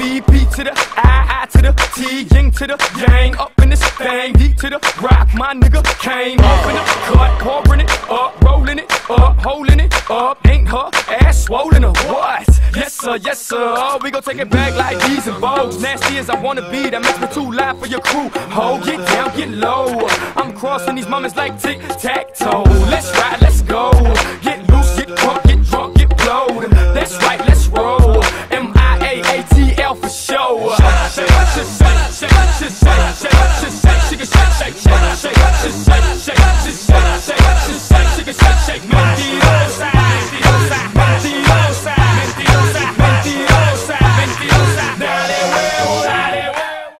VIP, P to the I, I to the T, Ying to the Yang. Up in this thing, D to the rock, my nigga came up in the cut, pouring it up, rolling it up, holding it up. Ain't her ass swollen or what? Yes sir, yes sir. Oh, we gon' take it back like these and bows. Nasty as I wanna be, that makes me too loud for your crew. Ho, get down, get low. I'm crossing these moments like tic tac toe. Show. Shake,